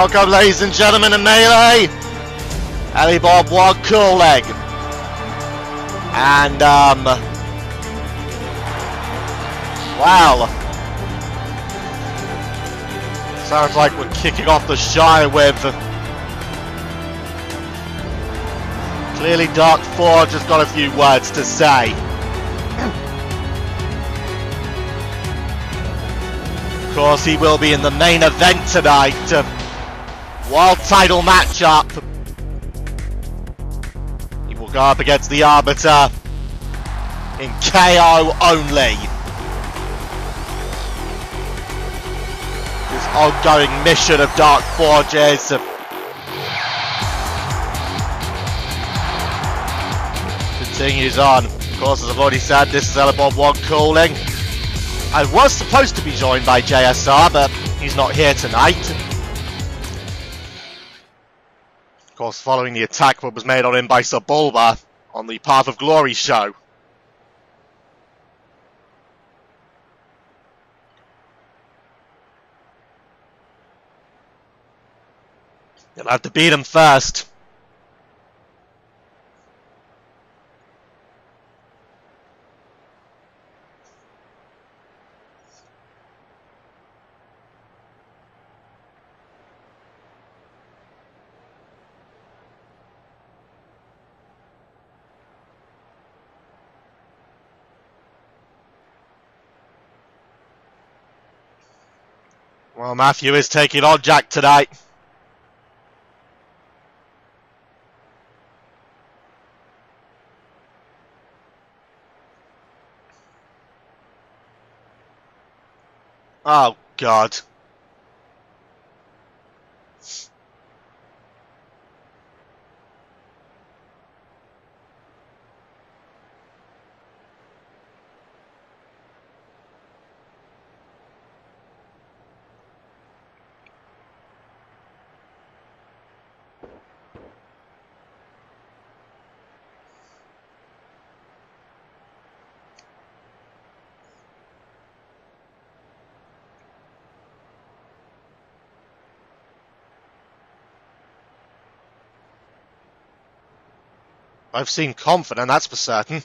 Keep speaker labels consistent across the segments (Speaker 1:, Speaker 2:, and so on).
Speaker 1: Welcome, ladies and gentlemen, to Melee. Bob one cool leg. And, um. Wow. Sounds like we're kicking off the Shire with. Clearly, Dark Forge has got a few words to say. Of course, he will be in the main event tonight. World title matchup. He will go up against the Arbiter in KO only. This ongoing mission of Dark Forges. Continues on. Of course, as I've already said, this is Elebob 1 calling. I was supposed to be joined by JSR, but he's not here tonight. Course, following the attack that was made on him by Sebulba on the Path of Glory show. You'll have to beat him first. Well, Matthew is taking on Jack tonight. Oh, God. I've seen confident, that's for certain.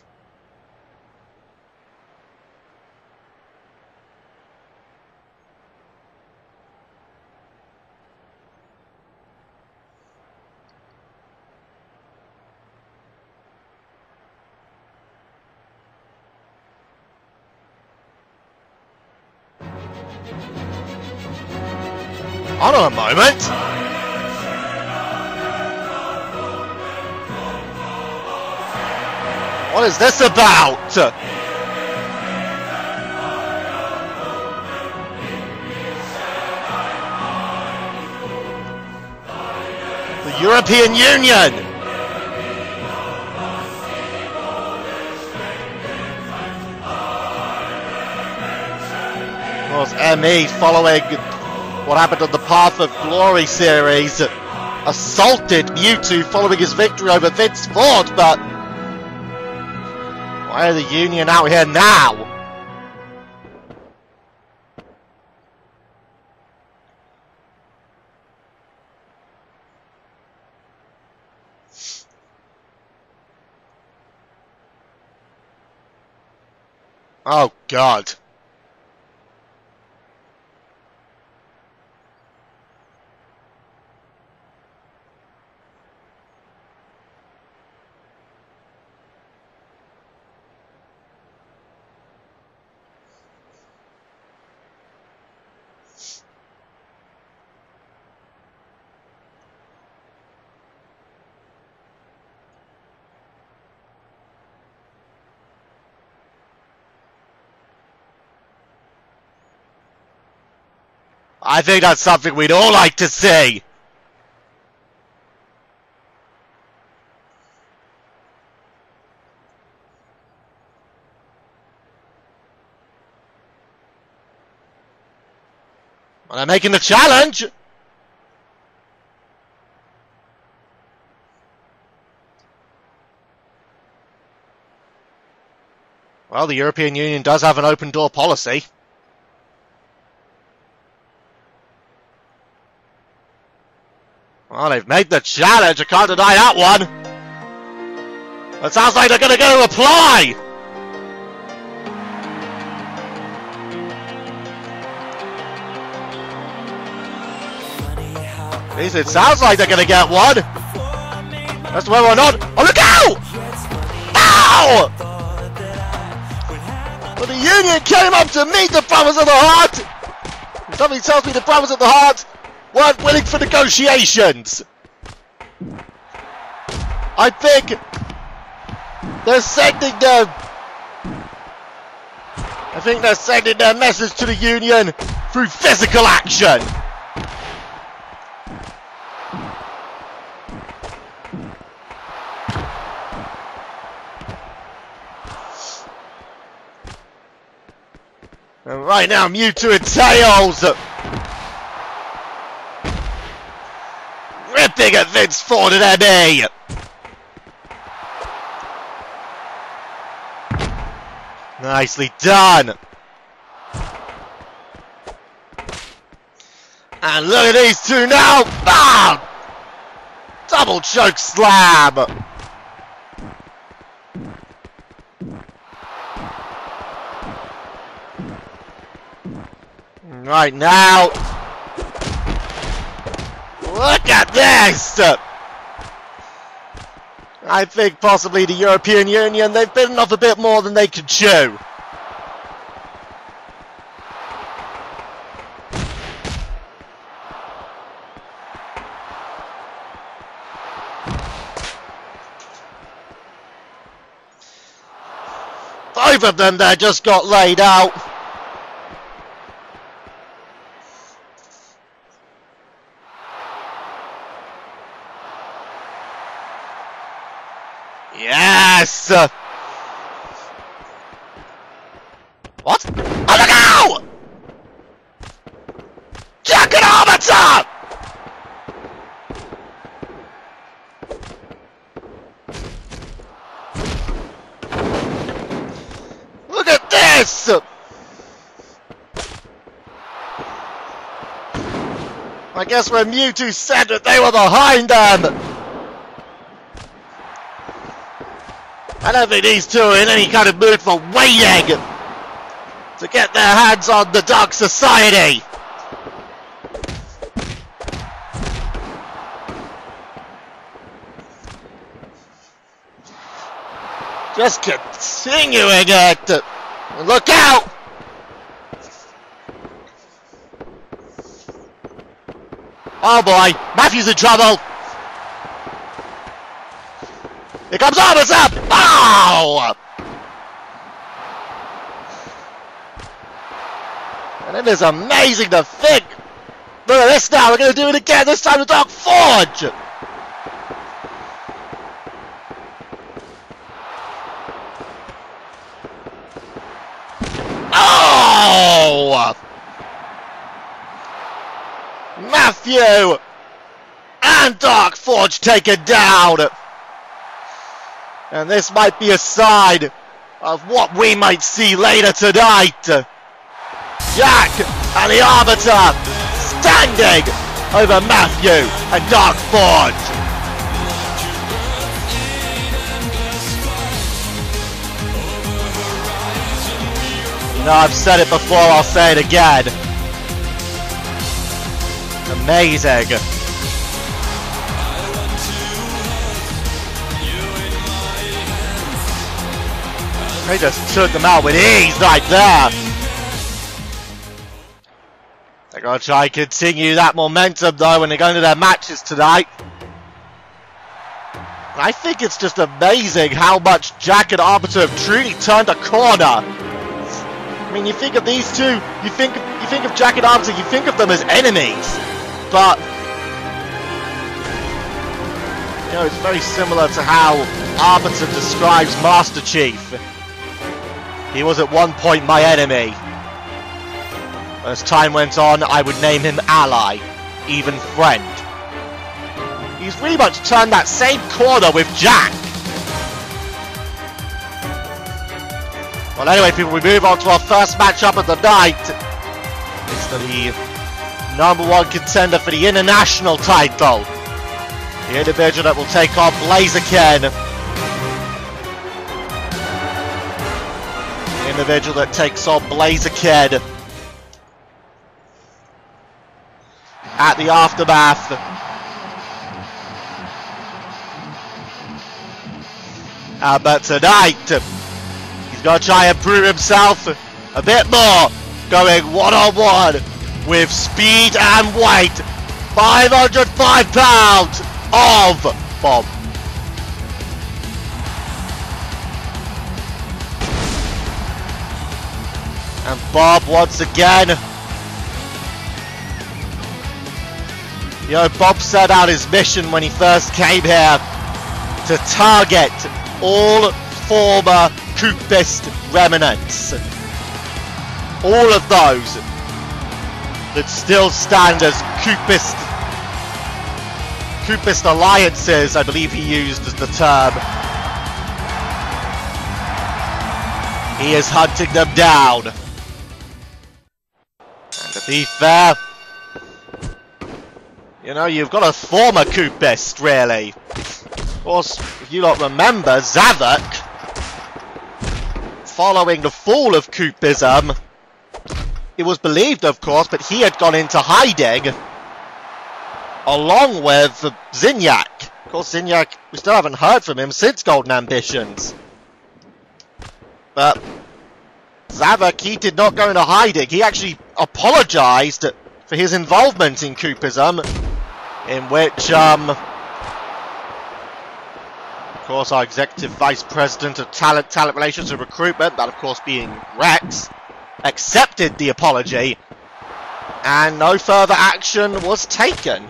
Speaker 1: Hold on a moment. What is this about? The European Union! Of course, ME following what happened on the Path of Glory series assaulted Mewtwo following his victory over Vince Ford, but why are the Union out here now? Oh God. I think that's something we'd all like to see. Well, they're making the challenge. Well, the European Union does have an open door policy. Well, they've made the challenge. I can't deny that one. It sounds like they're going to go apply. It sounds like they're going to get one. That's whether or not. Oh, look out! Ow! But the Union came up to meet the Brothers of the Heart. Something tells me the Brothers of the Heart weren't willing for negotiations. I think they're sending their. I think they're sending their message to the Union through physical action. And right now, Mewtwo and Tails at Vince Ford and Nicely done. And look at these two now. Bam! Double choke slam. Right now. Look at this! I think possibly the European Union, they've bitten off a bit more than they could chew. Both of them there just got laid out. Yes! What? Oh, look out! Jacket Arbiter! Look at this! I guess when Mewtwo said that they were behind them, I don't think these two are in any kind of mood for waiting to get their hands on the Dark Society. Just continuing at it. Look out! Oh boy, Matthew's in trouble. Here comes Armas up! Ow! And it is amazing to think. Look at this now, we're going to do it again, this time to Dark Forge! Oh! Matthew and Dark Forge taken down! And this might be a sign of what we might see later tonight. Jack and the Arbiter standing over Matthew and Dark Forge. Know, I've said it before, I'll say it again. Amazing. They just took them out with ease right there. They're going to try and continue that momentum though when they go into their matches tonight. I think it's just amazing how much Jack and Arbiter have truly turned a corner. I mean, you think of these two, you think you think of Jack and Arbiter, you think of them as enemies, but you know it's very similar to how Arbiter describes Master Chief. He was at one point my enemy. As time went on, I would name him ally, even friend. He's really much turned that same corner with Jack. Well, anyway, people, we move on to our first matchup of the night. It's the number one contender for the international title. The individual that will take on Blaziken. The individual that takes on Blaziken. At the aftermath. Uh, but tonight, he's going to try and prove himself a bit more, going one-on-one with speed and weight. 505 pounds of Bob. And Bob once again. You know, Bob set out his mission when he first came here to target all former Coopist remnants. All of those that still stand as Coopist Coopist alliances, I believe he used the term. He is hunting them down. And be fair, you know, you've got a former Coopist, really. Of course, if you don't remember, Zavok, following the fall of Coopism, it was believed, of course, but he had gone into hiding along with Zinyak. Of course, Zinyak, we still haven't heard from him since Golden Ambitions. But Zavok, he did not go into hiding. He actually apologised for his involvement in Coopism, in which, um, of course, our Executive Vice President of Talent, Talent Relations and Recruitment, that of course being Rex, accepted the apology and no further action was taken.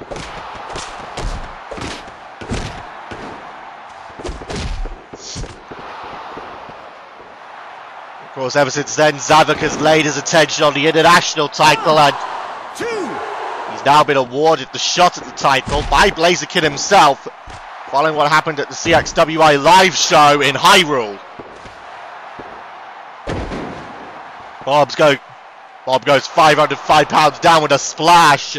Speaker 1: Of course, ever since then, Zavok has laid his attention on the international title and he's now been awarded the shot at the title by Blaziken himself following what happened at the CXWI live show in Hyrule. Bob's go Bob goes 505 pounds down with a splash.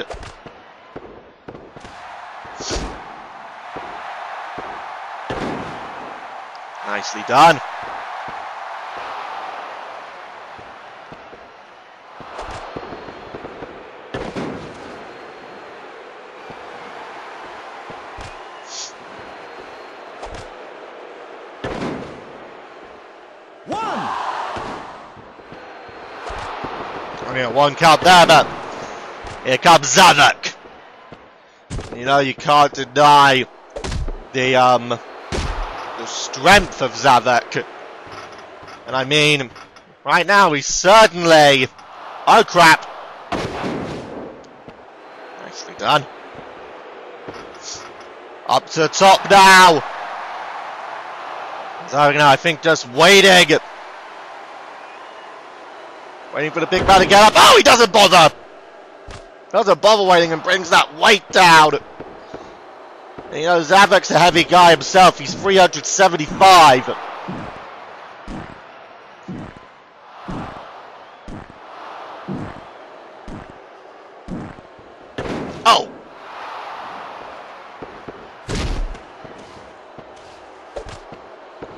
Speaker 1: Nicely done.
Speaker 2: One.
Speaker 1: Got one but here comes Zavok. You know, you can't deny the um the strength of Zavok. And I mean, right now he's certainly oh crap. Nicely done. Up to top now. Zavok now, I think, just waiting. Waiting for the big man to get up. Oh, he doesn't bother. Doesn't bother waiting and brings that weight down. And you know, Zavok's a heavy guy himself. He's 375. Oh.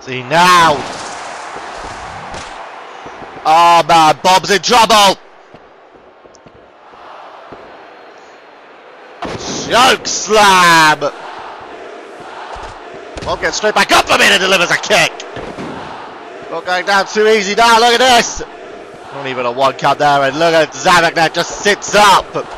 Speaker 1: See now. Oh man, Bob's in trouble! Choke slam! Bob gets straight back up a minute and delivers a kick! Not going down too easy now, look at this! Not even a one count there, and look at Zavok now, just sits up!